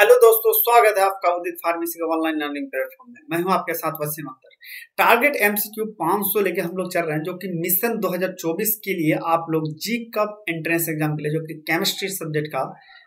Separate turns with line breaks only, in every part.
Hello दोस्तों, स्वागत है आपका उदित फार्मेसी का ऑनलाइन लर्निंग प्लेटफॉर्म में। मैं हूँ आपके साथ वसीम अख्तर। टारगेट एमसीक्यू 500 लेके हम लोग चल रहे हैं, जो कि मिशन 2024 के लिए आप लोग जी कप एंट्रेंस एग्ज़ाम के लिए, जो कि केमिस्ट्री सब्जेक्ट का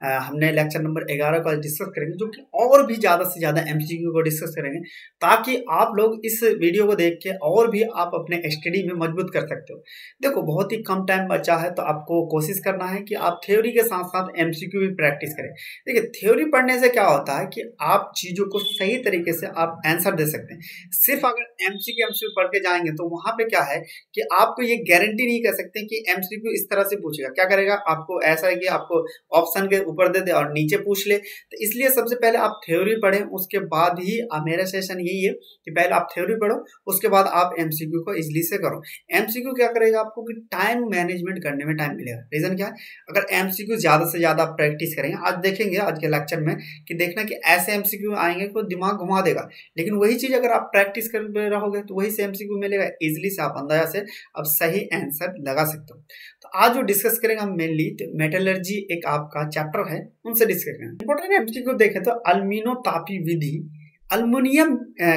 हमने लेक्चर नंबर ग्यारह का डिस्कस करेंगे, जो कि और भी ज़्यादा से ज़्यादा एमसीक्यू को डिस्कस करेंगे, ताकि आप लोग इस वीडियो को देख के और भी आप अपने स्टडी में मज़बूत कर सकते हो। देखो, बहुत ही कम टाइम बचा है तो आपको कोशिश करना है कि आप थ्योरी के साथ साथ MCQ भी प्रैक्टिस करें। देखिए थ्योरी पढ़ने से क्या होता है कि आप चीज़ों को सही तरीके से आप आंसर दे सकते हैं। सिर्फ़ अगर एम सी पढ़ के जाएँगे तो वहाँ पर क्या है कि आपको ये गारंटी नहीं कर सकते कि एमसीक्यू इस तरह से पूछेगा। क्या करेगा? आपको ऐसा है कि आपको ऑप्शन के ऊपर दे दे और नीचे पूछ ले। तो इसलिए सबसे पहले आप थ्योरी पढ़ें, उसके बाद ही मेरा सेशन यही है कि पहले आप थ्योरी पढ़ो, उसके बाद आप एमसीक्यू को इजली से करो। एमसीक्यू क्या करेगा आपको कि टाइम मैनेजमेंट करने में टाइम मिलेगा। रीजन क्या है? अगर एमसीक्यू ज़्यादा से ज़्यादा प्रैक्टिस करेंगे, आज देखेंगे, आज के लेक्चर में कि देखना कि ऐसे एमसीक्यू आएँगे तो दिमाग घुमा देगा। लेकिन वही चीज़ अगर आप प्रैक्टिस कर रहोगे तो वही से एमसीक्यू मिलेगा। इजिली से आप अंदाज़ा से अब सही आंसर लगा सकते हो। तो आज जो डिस्कस करेंगे हम मेनली मेटलर्जी एक आपका चैप्टर है, उनसे डिस्कस करें। इंपोर्टेंट एमसीक्यू देखें तो अल्मीनो तापी विधि अल्मोनियम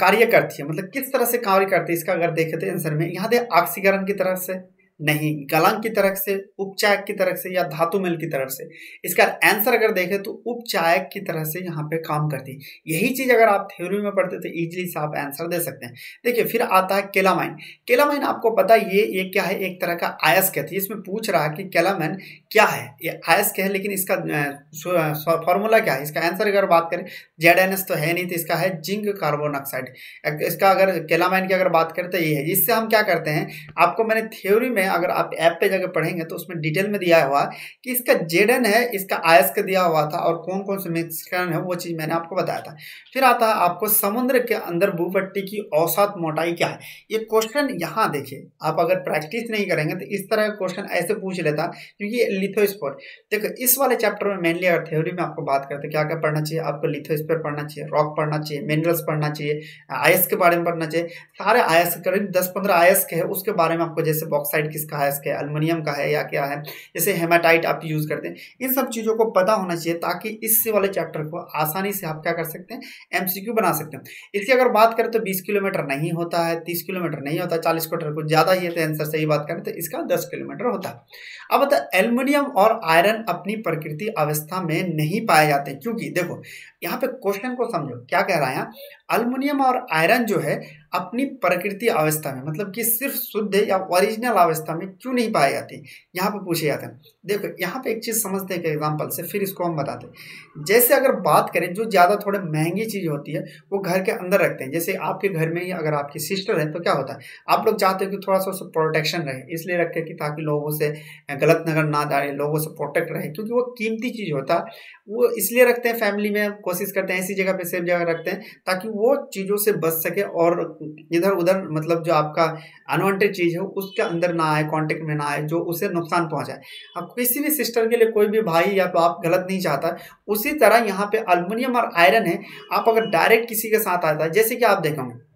कार्य करती है। मतलब किस तरह से कार्य करती है, इसका अगर देखें तो आंसर में, यहाँ दे ऑक्सीकरण की तरह से। नहीं, गलंग की तरफ़ से उपचायक की तरफ़ से या धातु मिल की तरफ़ से। इसका आंसर अगर देखें तो उपचायक की तरह से यहाँ पे काम करती यही चीज़ अगर आप थ्योरी में पढ़ते तो इजीली से आप आंसर दे सकते हैं। देखिए, फिर आता है केलामाइन। केलामाइन आपको पता ये ये क्या है? एक तरह का आयस कहती है। इसमें पूछ रहा है कि केलामाइन क्या है? ये आयस क्या है? लेकिन इसका फॉर्मूला क्या है? इसका आंसर अगर बात करें जेड एन एस तो है नहीं तो इसका है जिंक कार्बन ऑक्साइड इसका अगर केलामाइन की अगर बात करें तो ये है इससे हम क्या करते हैं? आपको मैंने थ्योरी में अगर आप ऐप पे जाकर पढ़ेंगे तो उसमें डिटेल में दिया हुआ कि इसका जेडन है, इसका आयस का दिया हुआ था और कौन कौन से मिश्रण है, वो चीज़ मैंने आपको बताया था। फिर आता है आपको समुद्र के अंदर भूपट्टी की औसत मोटाई क्या है? ये क्वेश्चन यहाँ देखिए, आप अगर प्रैक्टिस नहीं करेंगे तो इस तरह का क्वेश्चन ऐसे पूछ लेता क्योंकि लिथोस्पोर देखो, इस वाले चैप्टर में मेनली अगर थ्योरी में आपको बात करते क्या क्या पढ़ना चाहिए? आपको लिथोस्पोर पढ़ना चाहिए रॉक पढ़ना चाहिए मिनरल्स पढ़ना चाहिए आयस के बारे में पढ़ना चाहिए। सारे आयस करीब दस पंद्रह आयस के है, उसके बारे में आपको जैसे बॉक्साइड किसका है, इसके अल्मोनियम का है या क्या है, जैसे हेमाटाइट आप यूज़ करते हैं, इन सब चीज़ों को पता होना चाहिए ताकि इस वाले चैप्टर को आसानी से आप क्या कर सकते हैं एमसीक्यू बना सकते हैं। इसकी अगर बात करें तो बीस किलोमीटर नहीं होता है, तीस किलोमीटर नहीं होता, चालीस किलोमीटर कुछ ज़्यादा ही है तो आंसर सही बात करें तो इसका दस किलोमीटर होता है। अब बता एल्युमिनियम और आयरन अपनी प्रकृति अवस्था में नहीं पाए जाते, क्योंकि देखो, यहाँ पे क्वेश्चन को समझो, क्या कह रहा है अल्युमिनियम और आयरन जो है, अपनी प्रकृति अवस्था में मतलब कि सिर्फ़ शुद्ध या ओरिजिनल अवस्था में क्यों नहीं पाए जाते? यहाँ पर पूछे जाते हैं। देखो, यहाँ पे एक चीज़ समझते हैं कि एग्ज़ाम्पल से, फिर इसको हम बताते हैं। जैसे अगर बात करें, जो ज़्यादा थोड़े महँगी चीज़ होती है, वो घर के अंदर रखते हैं। जैसे आपके घर में ही अगर आपकी सिस्टर है तो क्या होता है? आप लोग चाहते हो कि थोड़ा सा प्रोटेक्शन रहे, इसलिए रखते हैं कि ताकि लोगों से गलत नगर ना डाले, लोगों से प्रोटेक्ट रहे, क्योंकि वो कीमती चीज़ होता है वो इसलिए रखते हैं फैमिली में, कोशिश करते हैं ऐसी जगह पर सेफ़ जगह रखते हैं, ताकि वो चीज़ों से बच सके और इधर उधर मतलब जो आपका अनवांटेड चीज़ है, उसके अंदर ना आए कांटेक्ट में ना आए, जो उसे नुकसान पहुँचाए। अब किसी भी सिस्टर के लिए कोई भी भाई या बाप आप गलत नहीं चाहता, उसी तरह यहाँ पे अल्मोनियम और आयरन है। आप अगर डायरेक्ट किसी के साथ आता है, जैसे कि आप देखोगे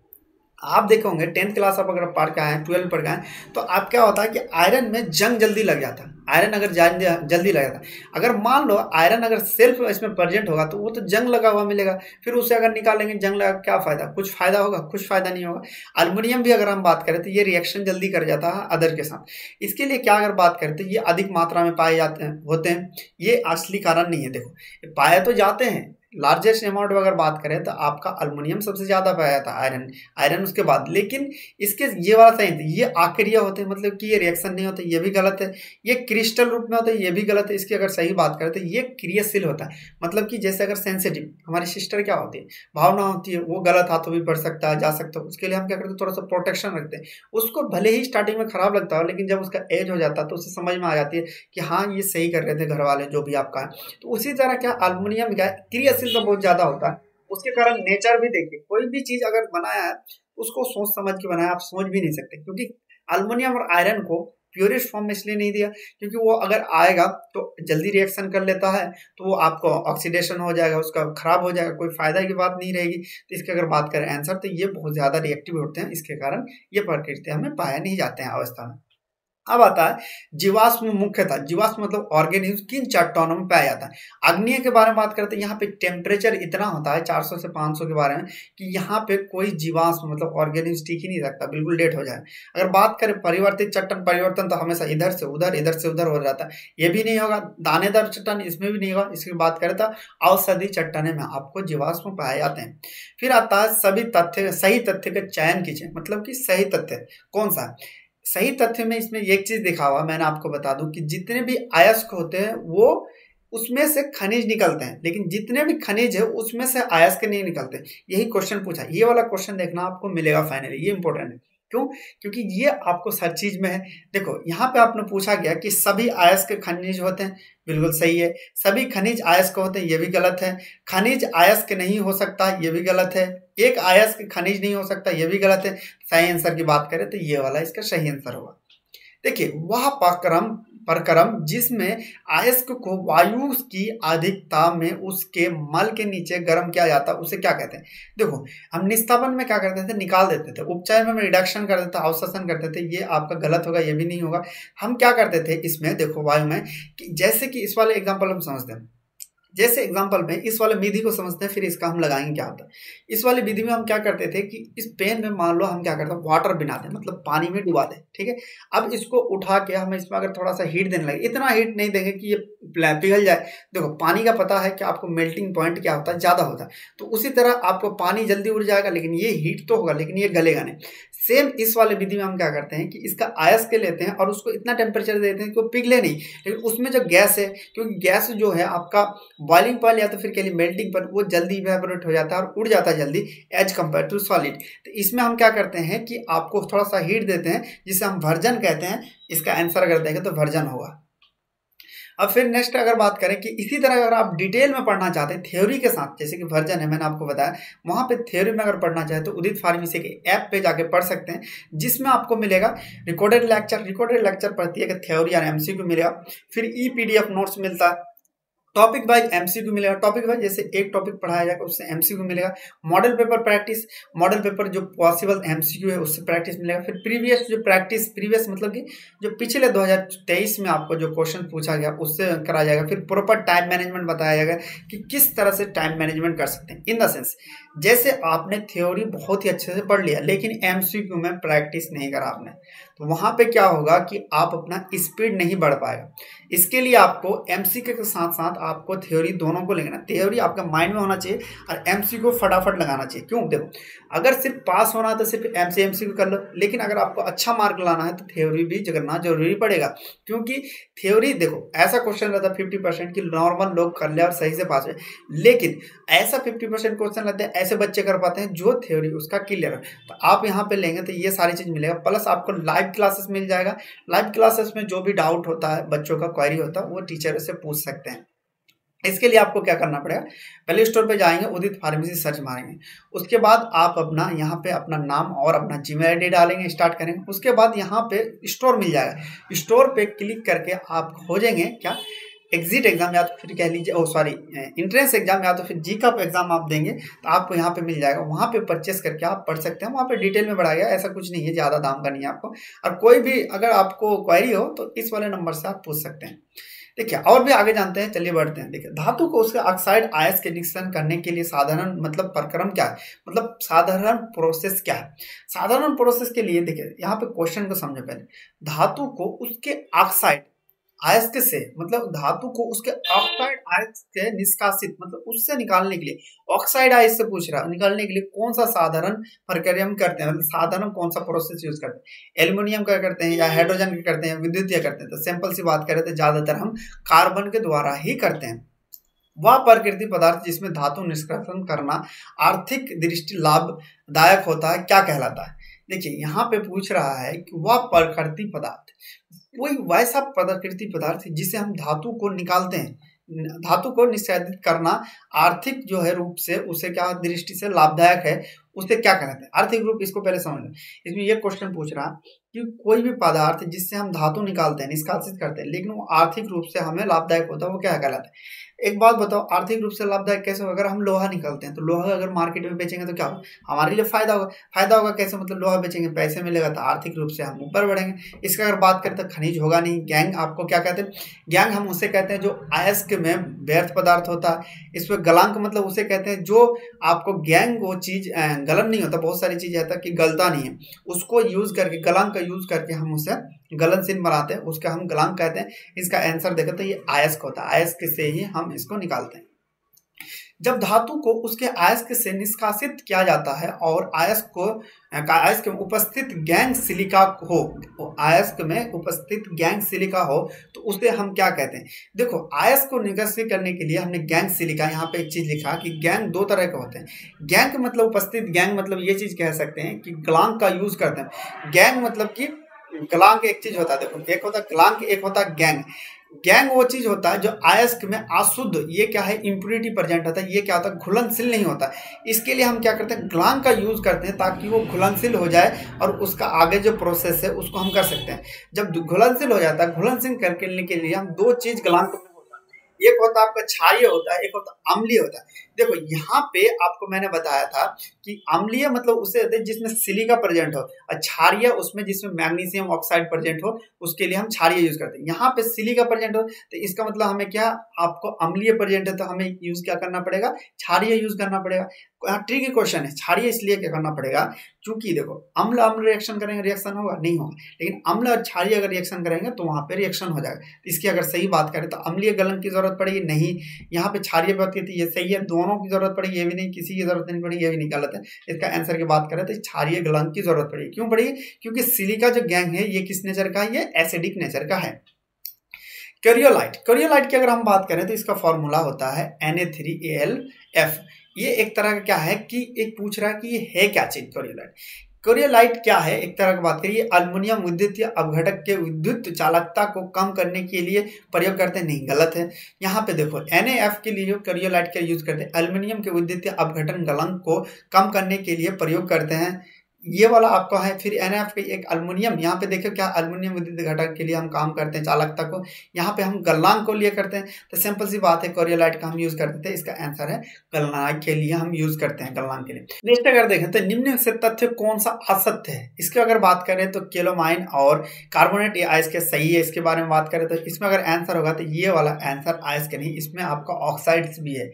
आप देखे होंगे टेंथ क्लास आप अगर पढ़ के आए ट्वेल्व पढ़ के आए तो आप क्या होता है कि आयरन में जंग जल्दी लग जाता है। आयरन अगर जल्दी लग जाता है। अगर मान लो आयरन अगर सेल्फ इसमें प्रेजेंट होगा तो वो तो जंग लगा हुआ मिलेगा। फिर उसे अगर निकालेंगे जंग लगा, क्या फ़ायदा? कुछ फ़ायदा होगा? कुछ फ़ायदा नहीं होगा। अल्मोनियम भी अगर हम बात करें तो ये रिएक्शन जल्दी कर जाता है अदर के साथ। इसके लिए क्या अगर बात करें तो ये अधिक मात्रा में पाए जाते हैं, होते हैं। ये असली कारण नहीं है। देखो पाए तो जाते हैं लार्जेस्ट अमाउंट में अगर बात करें तो आपका अल्मोनियम सबसे ज़्यादा पाया जाता है आयरन आयरन उसके बाद, लेकिन इसके ये वाला है ये आक्रिया होते हैं मतलब कि ये रिएक्शन नहीं होते, ये भी गलत है, ये क्रिस्टल रूप में होता है, ये भी गलत है, इसकी अगर सही बात करें तो ये क्रियाशील होता है। मतलब कि जैसे अगर सेंसिटिव हमारी सिस्टर क्या होती है, भावना होती है, वो गलत हाथों भी पड़ सकता है, जा सकता है, उसके लिए हम क्या करते हैं, थोड़ा सा प्रोटेक्शन रखते हैं। उसको भले ही स्टार्टिंग में खराब लगता है, लेकिन जब उसका एज हो जाता है तो उसे समझ में आ जाती है कि हाँ ये सही कर रहे थे घर वाले जो भी आपका है। तो उसी तरह क्या अल्मोनियम क्या क्रियाशील तो बहुत ज़्यादा होता है। उसके कारण नेचर भी देखिए, कोई भी चीज़ अगर बनाया है, उसको सोच समझ के बनाया, आप समझ भी नहीं सकते। क्योंकि अल्मोनियम और आयरन को प्योरिस्ट फॉर्म में इसलिए नहीं दिया, क्योंकि वो अगर आएगा तो जल्दी रिएक्शन कर लेता है तो वो आपको ऑक्सीडेशन हो जाएगा, उसका खराब हो जाएगा, कोई फ़ायदा की बात नहीं रहेगी। तो इसके अगर बात करें आंसर तो ये बहुत ज़्यादा रिएक्टिव होते हैं, इसके कारण ये प्रकृति हमें पाए नहीं जाते हैं अवस्था में। अब आता है, जीवाश्म मुख्यतः, जीवाश्म मतलब ऑर्गेनिज्म, किन चट्टानों में पाया जाता है? अग्निय के बारे में बात करते हैं, यहाँ पे टेम्परेचर इतना होता है 400 से 500 के बारे में, कि यहाँ पे कोई जीवाश्म मतलब ऑर्गेनिज्म टिक ही नहीं रखता बिल्कुल डेट हो जाए। अगर बात करें परिवर्तित चट्टान, परिवर्तन तो हमेशा इधर से उधर, इधर से उधर हो जाता है। ये भी नहीं होगा, दानेदार चट्टान इसमें भी नहीं होगा, इसकी बात करें तो औषधि चट्टाने में आपको जीवाश्म पाए जाते हैं। फिर आता है सभी तथ्य, सही तथ्य का चयन कीजिए मतलब कि सही तथ्य कौन सा? सही तथ्य में इसमें एक चीज़ दिखा हुआ, मैंने आपको बता दूँ कि जितने भी अयस्क होते हैं, वो उसमें से खनिज निकलते हैं, लेकिन जितने भी खनिज है, उसमें से अयस्क नहीं निकलते यही क्वेश्चन पूछा। ये वाला क्वेश्चन देखना आपको मिलेगा फाइनली ये इंपॉर्टेंट है। क्यों? क्योंकि ये आपको हर चीज़ में है। देखो, यहाँ पे आपने पूछा गया कि सभी आयस्क खनिज होते हैं, बिल्कुल सही है। सभी खनिज आयस्क होते हैं, ये भी गलत है। खनिज आयस्क नहीं हो सकता, ये भी गलत है। एक आयस्क खनिज नहीं हो सकता, ये भी गलत है। सही आंसर की बात करें तो ये वाला इसका सही आंसर होगा। देखिए, वह पाक्रम प्रक्रम जिसमें अयस्क को वायु की अधिकता में उसके मल के नीचे गर्म किया जाता है उसे क्या कहते हैं? देखो, हम निस्तापन में क्या करते थे? निकाल देते थे। उपचार में रिडक्शन कर देते अवशोषण करते थे। ये आपका गलत होगा, ये भी नहीं होगा। हम क्या करते थे इसमें? देखो, वायु में कि जैसे कि इस वाले एग्ज़ाम्पल हम समझते हैं। जैसे एग्ज़ाम्पल में इस वाले विधि को समझते हैं, फिर इसका हम लगाएँगे क्या होता है? इस वाली विधि में हम क्या करते थे कि इस पेन में मान लो हम क्या करते हैं वाटर बिना दें मतलब पानी में डुबा दें, ठीक है? अब इसको उठा के हम इसमें अगर थोड़ा सा हीट देने लगे, इतना हीट नहीं देंगे कि ये पिघल जाए। देखो, पानी का पता है कि आपको मेल्टिंग पॉइंट क्या होता है, ज़्यादा होता है। तो उसी तरह आपको पानी जल्दी उड़ जाएगा, लेकिन ये हीट तो होगा, लेकिन ये गलेगा नहीं। सेम इस वाले विधि में हम क्या करते हैं कि इसका आयस के लेते हैं और उसको इतना टेम्परेचर देते हैं कि वो पिघले नहीं। लेकिन उसमें जो गैस है, क्योंकि गैस जो है आपका बॉइलिंग पॉइंट या तो फिर कह लिए मेल्टिंग पर वो जल्दी इवेपोरेट हो जाता है और उड़ जाता है जल्दी एज कंपेयर टू सॉलिड तो इसमें हम क्या करते हैं कि आपको थोड़ा सा हीट देते हैं, जिसे हम वर्जन कहते हैं, इसका आंसर अगर देखें तो वर्जन होगा। अब फिर नेक्स्ट अगर बात करें कि इसी तरह अगर आप डिटेल में पढ़ना चाहते हैं थ्योरी के साथ, जैसे कि वर्जन है, मैंने आपको बताया, वहाँ पे थ्योरी में अगर पढ़ना चाहे तो उदित फार्मेसी के ऐप पे जाके पढ़ सकते हैं, जिसमें आपको मिलेगा रिकॉर्डेड लेक्चर रिकॉर्डेड लेक्चर पढ़ती है कि थ्योरी और एमसीक्यू मिलेगा, फिर ई पीडीएफ नोट्स मिलता है टॉपिक वाइज एमसीक्यू मिलेगा। टॉपिक वाइज जैसे एक टॉपिक पढ़ाया जाएगा, उससे एमसीक्यू मिलेगा। Model paper practice model paper जो पॉसिबल एमसीक्यू है, उससे प्रैक्टिस मिलेगा। फिर प्रीवियस जो प्रैक्टिस प्रीवियस मतलब कि जो पिछले 2023 में आपको जो क्वेश्चन पूछा गया, उससे कराया जाएगा। फिर प्रॉपर टाइम मैनेजमेंट बताया जाएगा कि किस तरह से टाइम मैनेजमेंट कर सकते हैं। इन द सेंस जैसे आपने थ्योरी बहुत ही अच्छे से पढ़ लिया, लेकिन एमसीक्यू में प्रैक्टिस नहीं करा आपने। तो वहाँ पे क्या होगा कि आप अपना स्पीड नहीं बढ़ पाएगा। इसके लिए आपको एमसीक्यू के साथ साथ आपको थ्योरी दोनों को लेना थ्योरी आपका माइंड में होना चाहिए और एमसीक्यू को फटाफट लगाना चाहिए। क्यों? देखो, अगर सिर्फ़ पास होना है तो सिर्फ़ एम सी एम कर लो, लेकिन अगर आपको अच्छा मार्क लाना है तो थ्योरी भी करना ज़रूरी पड़ेगा। क्योंकि थ्योरी देखो, ऐसा क्वेश्चन रहता है फिफ्टी परसेंट की नॉर्मल लोग कर ले और सही से पास हो। लेकिन ऐसा फिफ्टी परसेंट क्वेश्चन रहते हैं, ऐसे बच्चे कर पाते हैं जो थ्योरी उसका क्लियर है। तो आप यहाँ पे लेंगे तो ये सारी चीज़ मिलेगा। प्लस आपको लाइव क्लासेस मिल जाएगा। लाइव क्लासेस में जो भी डाउट होता है, बच्चों का क्वारी होता है, वो टीचर से पूछ सकते हैं। इसके लिए आपको क्या करना पड़ेगा? प्ले स्टोर पे जाएँगे, उदित फार्मेसी सर्च मारेंगे। उसके बाद आप अपना, यहाँ पे अपना नाम और अपना जी मेल डालेंगे स्टार्ट करेंगे। उसके बाद यहाँ पे स्टोर मिल जाएगा। स्टोर पे क्लिक करके आप खोजेंगे, क्या? एग्जिट एग्ज़ाम या तो फिर कह लीजिए, ओ सॉरी इंट्रेंस एग्ज़ाम या तो फिर जी का एग्ज़ाम आप देंगे तो आपको यहाँ पे मिल जाएगा। वहाँ पे परचेस करके आप पढ़ सकते हैं। वहाँ पे डिटेल में बढ़ाया ऐसा कुछ नहीं है, ज़्यादा दाम का नहीं है आपको। और कोई भी अगर आपको क्वारी हो तो इस वाले नंबर से आप पूछ सकते हैं। देखिए, और भी आगे जानते हैं, चलिए बढ़ते हैं। देखिए, धातु को उसके ऑक्साइड आयस के निष्करण करने के लिए साधारण मतलब प्रक्रम क्या है? मतलब साधारण प्रोसेस क्या है? साधारण प्रोसेस के लिए देखिए, यहाँ पे क्वेश्चन को समझे पहले। धातु को उसके ऑक्साइड आयस्क से मतलब धातु को उसके ऑक्साइड आयस्क के निष्कासित मतलब उससे निकालने के लिए। ऑक्साइड आयस से पूछ रहा, निकालने के लिए कौन सा साधारण प्रक्रिया करते हैं? मतलब साधारण कौन सा प्रोसेस यूज़ करते हैं? एल्यूमिनियम का करते हैं या हाइड्रोजन का करते हैं, विद्युत करते हैं? तो सिंपल सी बात करें तो ज़्यादातर हम कार्बन के द्वारा ही करते हैं। वह प्रकृति पदार्थ जिसमें धातु निष्कासन करना आर्थिक दृष्टि लाभदायक होता है, क्या कहलाता है? देखिए, यहाँ पे पूछ रहा है कि वह प्रकृति पदार्थ वही वैसा प्रकृति पदार्थ जिसे हम धातु को निकालते हैं, धातु को निषेधित करना आर्थिक जो है रूप से उसे क्या दृष्टि से लाभदायक है, उसे क्या कहते हैं? आर्थिक रूप इसको पहले समझ लें इसमें यह क्वेश्चन पूछ रहा कि कोई भी पदार्थ जिससे हम धातु निकालते हैं, निष्कासित करते हैं, लेकिन वो आर्थिक रूप से हमें लाभदायक होता है, वो क्या कहलाता है? एक बात बताओ, आर्थिक रूप से लाभदायक कैसे होगा? अगर हम लोहा निकालते हैं तो लोहा अगर मार्केट में बेचेंगे तो क्या होगा? हमारे लिए फ़ायदा होगा। फ़ायदा होगा कैसे? मतलब लोहा बेचेंगे, पैसे मिलेगा तो आर्थिक रूप से हम ऊपर बढ़ेंगे। इसका अगर बात करें तो खनिज होगा नहीं, गैंग आपको क्या कहते हैं? गैंग हम उसे कहते हैं जो आयस्क में व्यर्थ पदार्थ होता है। इसमें गलांक मतलब उसे कहते हैं जो आपको गैंग वो चीज़ गलन नहीं होता, बहुत सारी चीज़ ऐसा कि गलता नहीं है। उसको यूज़ करके गलांक यूज़ करके हम उसे गलन सिन बनाते हैं, उसका हम गलांक कहते हैं, इसका आंसर देखें तो ये आयस्क होता है, आयस्क से ही हम इसको निकालते हैं। जब धातु को उसके आयस्क से निष्कासित किया जाता है और आयस्क को आयस्क में उपस्थित गैंग सिलिका हो, आयस्क में उपस्थित गैंग सिलिका हो तो उसे हम क्या कहते हैं? देखो, आयस्क को निकासित करने के लिए हमने गैंग सिलिका, यहाँ पे एक चीज़ लिखा कि गैंग दो तरह के होते हैं। गैंग मतलब उपस्थित, गैंग मतलब ये चीज़ कह सकते हैं कि ग्लांग का यूज़ करते हैं। गैंग मतलब कि ग्लांग एक चीज़ होता है, देखो, एक होता गलांग, एक होता है गैंग। गैंग वो चीज़ होता है जो आयस्क में अशुद्ध ये क्या है इम्प्यूरिटी प्रेजेंट होता है, ये क्या होता है, घुलनशील नहीं होता। इसके लिए हम क्या करते हैं, ग्लांग का यूज़ करते हैं ताकि वो घुलनशील हो जाए और उसका आगे जो प्रोसेस है उसको हम कर सकते हैं। जब घुलनशील हो जाता है, घुलनशील करने के लिए हम दो चीज़ ग्लांग एक होता है आपका क्षारीय होता है, एक होता अम्लीय होता है। देखो, यहाँ पे आपको मैंने बताया था कि अम्लीय मतलब उसे होते हैं जिसमें सिलिका प्रेजेंट हो, और क्षारीय उसमें जिसमें मैग्नीशियम ऑक्साइड प्रेजेंट हो, उसके लिए हम क्षारीय यूज़ करते हैं। यहाँ पे सिलिका प्रेजेंट हो तो इसका मतलब हमें क्या? आपको अम्लीय प्रेजेंट है तो हमें यूज़ क्या करना पड़ेगा? क्षारीय यूज़ करना पड़ेगा। ट्रिकी क्वेश्चन है। क्षारीय इसलिए क्या करना पड़ेगा? क्योंकि देखो, अम्ल अम्ल रिएक्शन करेंगे रिएक्शन होगा? नहीं होगा। लेकिन अम्ल और क्षारीय अगर रिएक्शन करेंगे तो वहाँ पे रिएक्शन हो जाएगा। इसकी अगर सही बात करें तो अम्लीय गलन की ज़रूरत पड़ेगी? नहीं। यहाँ पे क्षारीय बात की ये सही है। दोनों की ज़रूरत पड़ेगी, ये भी नहीं। किसी की ज़रूरत नहीं पड़ेगी ये भी नहीं। गलत है। इसका आंसर की बात करें तो क्षारीय गलन की ज़रूरत पड़ेगी। क्यों पड़ेगी क्योंकि सिलिका जो गैंग है, ये किस नेचर का है? ये एसिडिक नेचर का है। करियोलाइट करियोलाइट की अगर हम बात करें तो इसका फॉर्मूला होता है N A three A L F ये एक तरह का क्या है कि एक पूछ रहा है कि ये है क्या चीज़ कोरियोलाइट कोरियोलाइट क्या है? एक तरह की बात करिए अल्मोनियम विद्युत अवघटक के विद्युत चालकता को कम करने के लिए प्रयोग करते हैं। नहीं, गलत है। यहाँ पे देखो एन के लिए कोरियोलाइट का यूज़ करते हैं अल्मोनियम के विद्युत अवघटन गलंक को कम करने के लिए प्रयोग करते हैं। ये वाला आपका है, फिर एन एफ़ एक अल्मोनियम, यहाँ पे देखो क्या अल्मोनियम विद्युत घटक के लिए हम काम करते हैं चालकता को। यहाँ पे हम गल्लांग को लिए करते हैं तो सिंपल सी बात है कोरियोलाइट का हम यूज़ करते थे, इसका आंसर है गल्लांग के लिए हम यूज़ करते हैं गल्लांग के लिए। नेक्स्ट अगर देखें तो निम्न से तथ्य कौन सा असत्य है? इसकी अगर बात करें तो केलोमाइन और कार्बोनेट, ये आयस के सही है, इसके बारे में बात करें तो इसमें अगर आंसर होगा तो ये वाला आंसर आयस के नहीं, इसमें आपका ऑक्साइड्स भी है।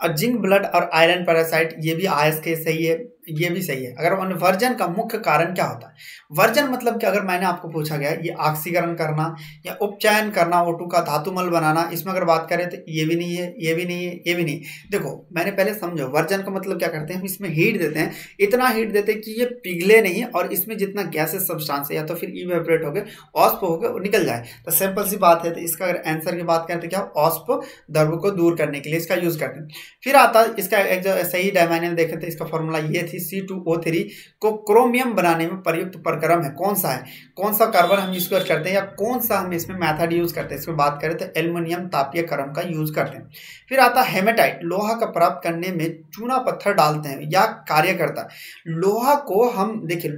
और जिंक ब्लड और आयरन पैरासाइट ये भी आयस के सही है। ये भी सही है। अगर वर्जन का मुख्य कारण क्या होता है? वर्जन मतलब कि अगर मैंने आपको पूछा गया ये ऑक्सीकरण करना या उपचयन करना ओटू का धातुमल बनाना, इसमें अगर बात करें तो ये भी नहीं है, ये भी नहीं है, ये भी नहीं देखो, मैंने पहले समझो, वर्जन का मतलब क्या करते हैं हम इसमें हीट देते हैं, इतना हीट देते हैं कि ये पिघले नहीं और इसमें जितना गैसेस सब्सटांस है, या तो फिर इवेपरेट हो गए ऑस्प हो गए निकल जाए। तो सिंपल सी बात है तो इसका अगर आंसर की बात करें तो क्या ऑस्प दर्व को दूर करने के लिए इसका यूज़ करते हैं। फिर आता इसका एक सही डायमाइनियम देखे तो इसका फॉर्मूला ये थी सी टू ओ थ्री को क्रोमियम बनाने में प्रयुक्त प्रक्रम है। कौन सा है? कौन सा कार्बन हम यूज़ करते हैं या कौन सा हम इसमें मैथड यूज़ करते हैं? इसमें बात करें तो एल्युमिनियम तापीय क्रम का यूज़ करते हैं। फिर आता है हेमेटाइट लोहा का प्राप्त करने में चूना पत्थर डालते हैं या कार्य करता है लोहा को हम देखिए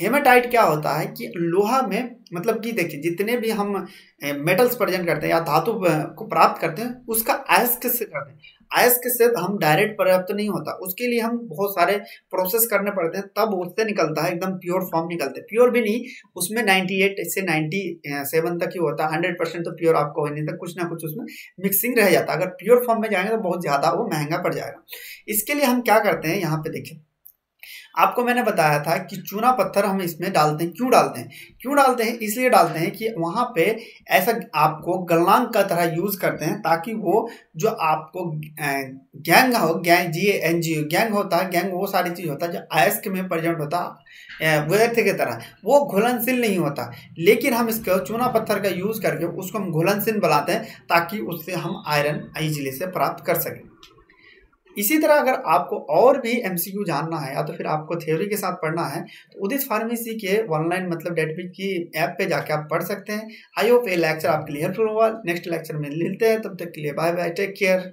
हेमेटाइट क्या होता है कि लोहा में मतलब कि देखिए, जितने भी हम मेटल्स प्रेजेंट करते हैं या धातु को प्राप्त करते हैं, उसका अयस्क से करते हैं। अयस्क से हम डायरेक्ट पर्याप्त नहीं होता। उसके लिए हम बहुत सारे प्रोसेस करने पड़ते हैं, तब उससे निकलता है, एकदम प्योर फॉर्म निकलते हैं। प्योर भी नहीं, उसमें 98 से 97 तक ही होता है। हंड्रेड परसेंट तो प्योर आपको नहीं था कुछ ना कुछ उसमें मिक्सिंग रह जाता अगर प्योर फॉर्म में जाएँगे तो बहुत ज़्यादा वो महँगा पड़ जाएगा। इसके लिए हम क्या करते हैं, यहाँ पर देखें आपको मैंने बताया था कि चूना पत्थर हम इसमें डालते हैं। क्यों डालते हैं? क्यों डालते हैं? इसलिए डालते हैं कि वहाँ पे ऐसा आपको गलनांग का तरह यूज़ करते हैं ताकि वो जो आपको गैंग हो, gang G N G gang होता है गैंग वो सारी चीज़ होता है जो आयस्क में प्रजेंट होता व्यर्थ के तरह, वो घुलनशील नहीं होता। लेकिन हम इसको चूना पत्थर का यूज़ करके उसको हम घुलनशील बनाते हैं ताकि उससे हम आयरन इजिली से प्राप्त कर सकें। इसी तरह अगर आपको और भी एमसीक्यू जानना है या तो फिर आपको थ्योरी के साथ पढ़ना है तो उदित फार्मेसी के ऑनलाइन मतलब डेटबिट की ऐप पे जाके आप पढ़ सकते हैं। आई होप ये लेक्चर आपके लिए हेल्पफुल होगा नेक्स्ट लेक्चर में मिलते हैं। तब तक के लिए बाय बाय टेक केयर